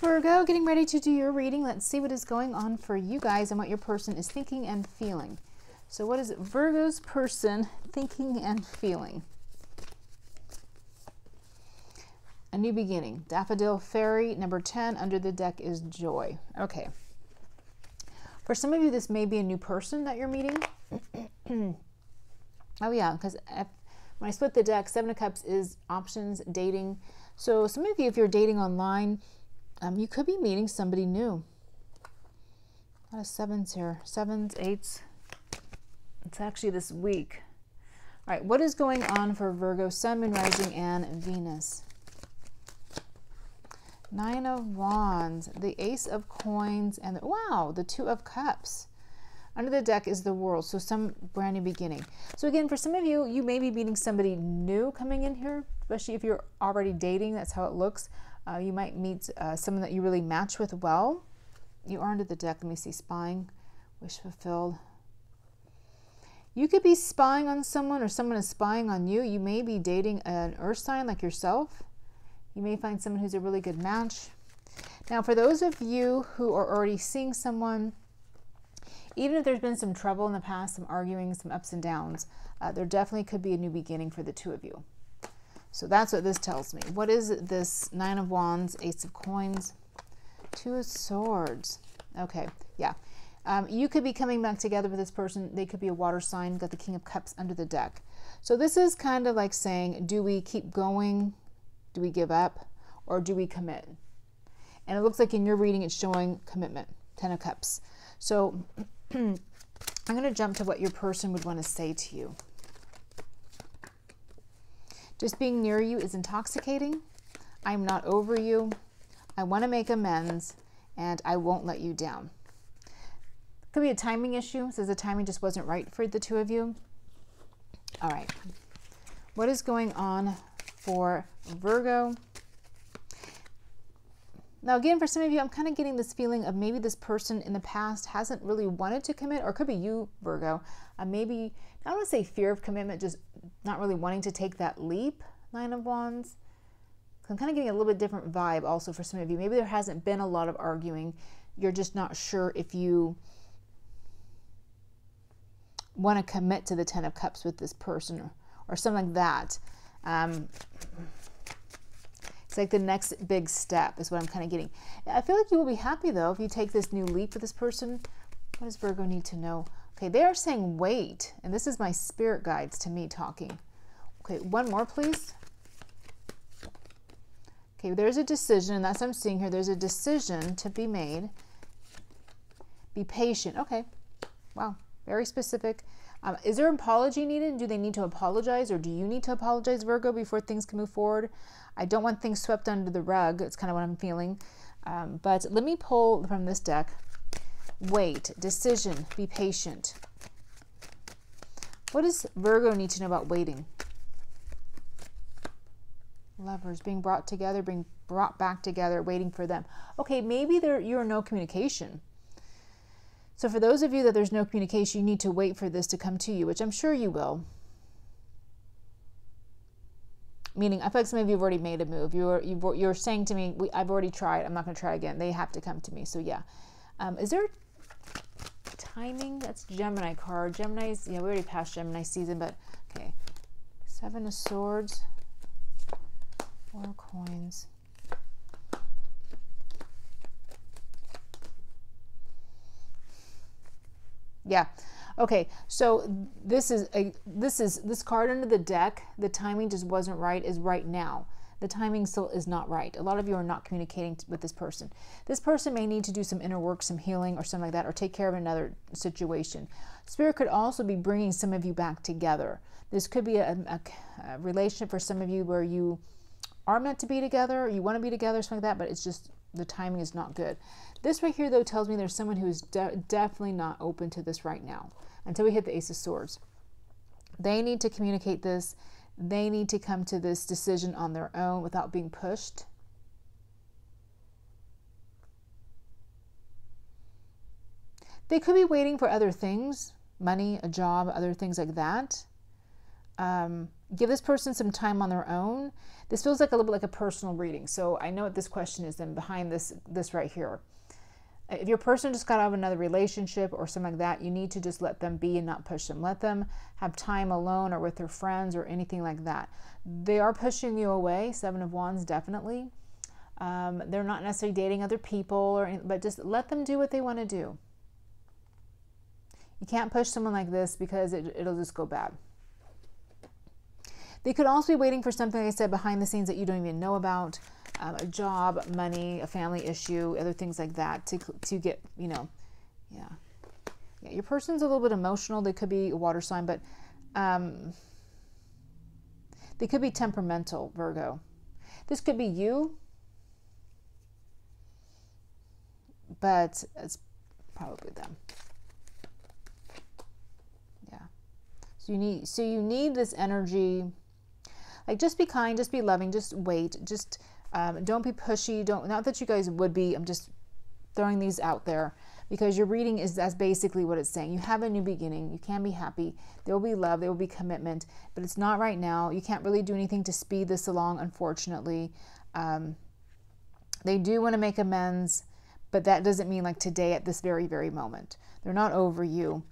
Virgo, getting ready to do your reading. Let's see what is going on for you guys and what your person is thinking and feeling. So, what is Virgo's person thinking and feeling? A new beginning. Daffodil Fairy, number 10, under the deck is joy. Okay. For some of you, this may be a new person that you're meeting. oh, yeah, because when I split the deck, Seven of Cups is options, dating. So, some of you, if you're dating online, um, you could be meeting somebody new. A lot of sevens here. Sevens, eights. It's actually this week. All right, what is going on for Virgo, Sun, Moon, Rising, and Venus? Nine of Wands, the Ace of Coins, and the, wow, the Two of Cups. Under the deck is the world, so some brand new beginning. So again, for some of you, you may be meeting somebody new coming in here, especially if you're already dating. That's how it looks. Uh, you might meet uh, someone that you really match with well. You are under the deck. Let me see. Spying, wish fulfilled. You could be spying on someone or someone is spying on you. You may be dating an earth sign like yourself. You may find someone who's a really good match. Now, for those of you who are already seeing someone, even if there's been some trouble in the past, some arguing, some ups and downs, uh, there definitely could be a new beginning for the two of you. So that's what this tells me. What is this Nine of Wands, Ace of Coins, Two of Swords? Okay, yeah. Um, you could be coming back together with this person. They could be a water sign, got the King of Cups under the deck. So this is kind of like saying, do we keep going do we give up or do we commit? And it looks like in your reading it's showing commitment, Ten of Cups. So I'm going to jump to what your person would want to say to you. Just being near you is intoxicating. I'm not over you. I want to make amends and I won't let you down. Could be a timing issue. Says the timing just wasn't right for the two of you. All right. What is going on for Virgo. Now, again, for some of you, I'm kind of getting this feeling of maybe this person in the past hasn't really wanted to commit, or could be you, Virgo. Uh, maybe, I don't want to say fear of commitment, just not really wanting to take that leap, Nine of Wands. I'm kind of getting a little bit different vibe also for some of you. Maybe there hasn't been a lot of arguing. You're just not sure if you want to commit to the Ten of Cups with this person or, or something like that. Um, it's like the next big step is what I'm kind of getting. I feel like you will be happy though if you take this new leap with this person. What does Virgo need to know? Okay, they are saying wait, and this is my spirit guides to me talking. Okay, one more, please. Okay, there's a decision, that's what I'm seeing here. There's a decision to be made. Be patient. Okay, wow, very specific. Um, is there an apology needed? Do they need to apologize or do you need to apologize, Virgo, before things can move forward? I don't want things swept under the rug. It's kind of what I'm feeling. Um, but let me pull from this deck. Wait, decision, be patient. What does Virgo need to know about waiting? Lovers being brought together, being brought back together, waiting for them. Okay, maybe there you're no communication. So for those of you that there's no communication, you need to wait for this to come to you, which I'm sure you will. Meaning, I feel like some of you have already made a move. You're you are saying to me, "I've already tried. I'm not going to try again." They have to come to me. So yeah, um, is there timing? That's Gemini card. Gemini's yeah, we already passed Gemini season, but okay. Seven of Swords, Four coins. Yeah. Okay, so this is a this is this card under the deck. The timing just wasn't right. Is right now. The timing still is not right. A lot of you are not communicating with this person. This person may need to do some inner work, some healing, or something like that, or take care of another situation. Spirit could also be bringing some of you back together. This could be a, a, a relationship for some of you where you are meant to be together, you want to be together, something like that, but it's just the timing is not good. This right here, though, tells me there's someone who is de definitely not open to this right now until we hit the Ace of Swords. They need to communicate this. They need to come to this decision on their own without being pushed. They could be waiting for other things, money, a job, other things like that. Um, give this person some time on their own. This feels like a little bit like a personal reading. So I know what this question is then behind this this right here. If your person just got out of another relationship or something like that, you need to just let them be and not push them. Let them have time alone or with their friends or anything like that. They are pushing you away. Seven of Wands, definitely. Um, they're not necessarily dating other people, or but just let them do what they want to do. You can't push someone like this because it, it'll just go bad. They could also be waiting for something, like I said, behind the scenes that you don't even know about um, a job, money, a family issue, other things like that to, to get, you know, yeah. yeah. Your person's a little bit emotional. They could be a water sign, but um, they could be temperamental, Virgo. This could be you, but it's probably them. Yeah. So you need so you need this energy like, just be kind, just be loving, just wait, just um, don't be pushy. Don't not that you guys would be. I'm just throwing these out there because your reading is that's basically what it's saying. You have a new beginning. You can be happy. There will be love. There will be commitment, but it's not right now. You can't really do anything to speed this along, unfortunately. Um, they do want to make amends, but that doesn't mean like today at this very very moment. They're not over you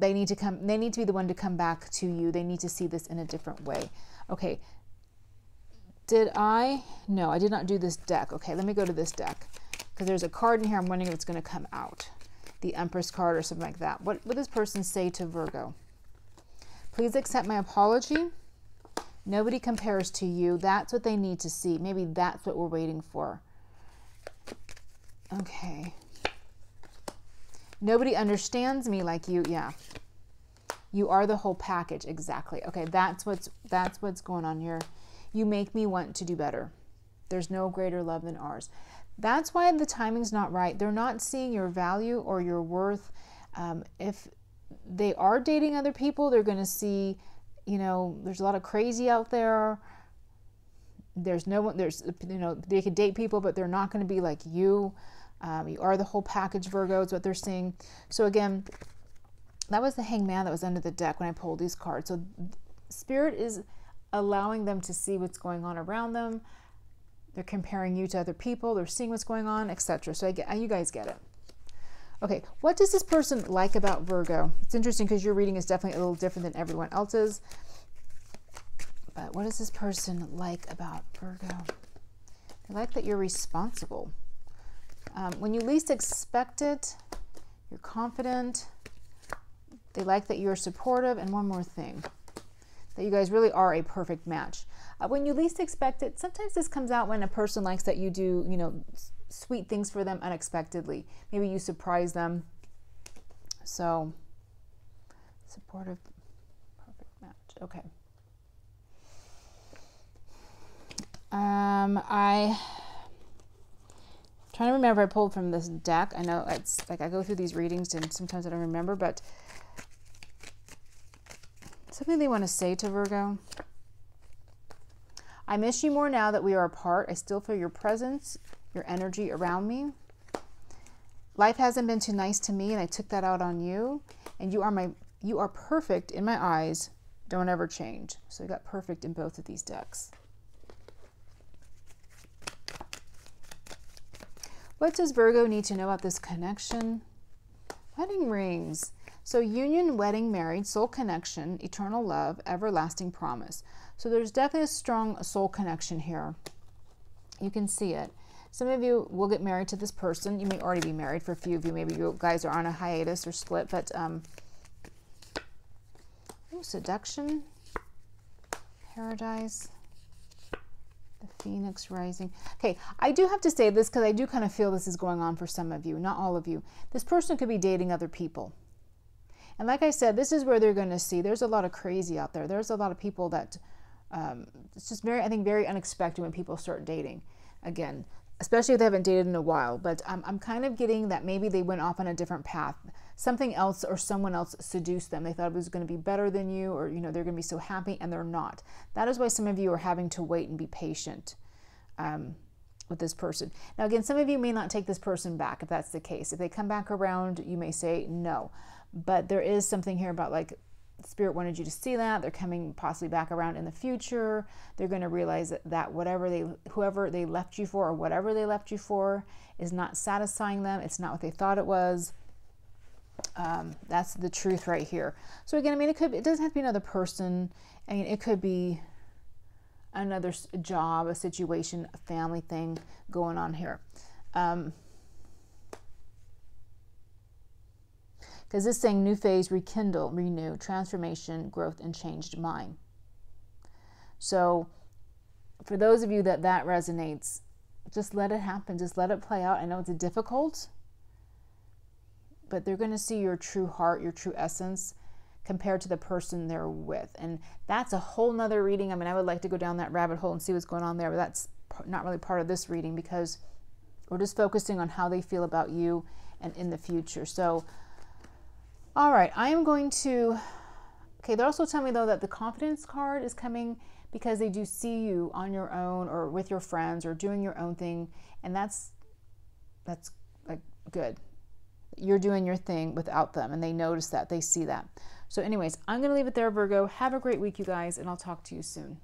they need to come they need to be the one to come back to you. They need to see this in a different way. Okay. Did i? No i did not do this deck. Okay let me go to this deck. Because there's a card in here. I'm wondering if it's going to come out. The empress card or something like that. What would this person say to virgo? Please accept my apology. Nobody compares to you. That's what they need to see. Maybe that's what we're waiting for. Okay Nobody understands me like you. Yeah. You are the whole package. Exactly. Okay, that's what's that's what's going on here. You make me want to do better. There's no greater love than ours. That's why the timing's not right. They're not seeing your value or your worth. Um, if they are dating other people, they're going to see, you know, there's a lot of crazy out there. There's no one, there's, you know, they could date people, but they're not going to be like you. Um, you are the whole package, Virgo, is what they're seeing. So again, that was the hangman that was under the deck when I pulled these cards. So spirit is allowing them to see what's going on around them. They're comparing you to other people. They're seeing what's going on, etc. So I get, you guys get it. Okay, what does this person like about Virgo? It's interesting because your reading is definitely a little different than everyone else's. But what does this person like about Virgo? They like that you're responsible. Um, when you least expect it, you're confident. They like that you're supportive. And one more thing, that you guys really are a perfect match. Uh, when you least expect it, sometimes this comes out when a person likes that you do, you know, sweet things for them unexpectedly. Maybe you surprise them. So, supportive, perfect match. Okay. Um, I trying to remember I pulled from this deck. I know it's like I go through these readings and sometimes I don't remember, but something they want to say to Virgo. I miss you more now that we are apart. I still feel your presence, your energy around me. Life hasn't been too nice to me and I took that out on you. And you are my you are perfect in my eyes. Don't ever change. So we got perfect in both of these decks. What does Virgo need to know about this connection? Wedding rings. So union, wedding, married, soul connection, eternal love, everlasting promise. So there's definitely a strong soul connection here. You can see it. Some of you will get married to this person. You may already be married. For a few of you, maybe you guys are on a hiatus or split. But um, oh, seduction, paradise. The Phoenix Rising. Okay, I do have to say this because I do kind of feel this is going on for some of you, not all of you. This person could be dating other people. And like I said, this is where they're going to see. There's a lot of crazy out there. There's a lot of people that um, it's just very, I think, very unexpected when people start dating. Again, especially if they haven't dated in a while. But um, I'm kind of getting that maybe they went off on a different path something else or someone else seduced them. They thought it was going to be better than you or, you know, they're going to be so happy and they're not. That is why some of you are having to wait and be patient um, with this person. Now, again, some of you may not take this person back if that's the case. If they come back around, you may say no. But there is something here about like Spirit wanted you to see that. They're coming possibly back around in the future. They're going to realize that, that whatever they, whoever they left you for or whatever they left you for is not satisfying them. It's not what they thought it was. Um, that's the truth right here. So again, I mean, it could, it doesn't have to be another person. I mean, it could be another job, a situation, a family thing going on here. Um, because this saying new phase, rekindle, renew, transformation, growth, and changed mind. So, for those of you that that resonates, just let it happen. Just let it play out. I know it's difficult, but they're going to see your true heart, your true essence compared to the person they're with. And that's a whole nother reading. I mean, I would like to go down that rabbit hole and see what's going on there, but that's not really part of this reading because we're just focusing on how they feel about you and in the future. So, all right, I am going to. Okay, they're also telling me though that the confidence card is coming because they do see you on your own or with your friends or doing your own thing, and that's that's like good. You're doing your thing without them, and they notice that, they see that. So, anyways, I'm going to leave it there, Virgo. Have a great week, you guys, and I'll talk to you soon.